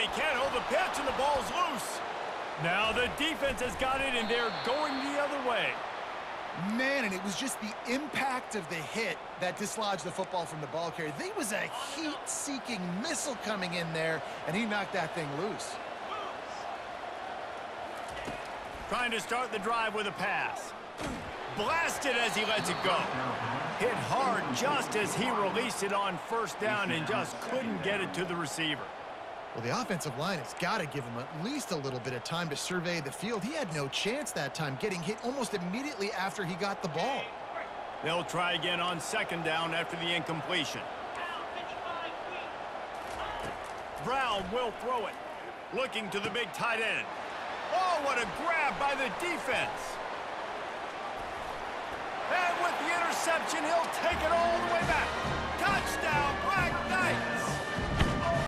he can't hold the pitch, and the ball's loose. Now the defense has got it, and they're going the other way. Man, and it was just the impact of the hit that dislodged the football from the ball carrier. There was a heat-seeking missile coming in there, and he knocked that thing loose. Trying to start the drive with a pass. Blasted as he lets it go. Hit hard just as he released it on first down and just couldn't get it to the receiver. Well, the offensive line has got to give him at least a little bit of time to survey the field. He had no chance that time, getting hit almost immediately after he got the ball. They'll try again on second down after the incompletion. Brown will throw it. Looking to the big tight end. Oh, what a grab by the defense. And with the interception, he'll take it all the way back.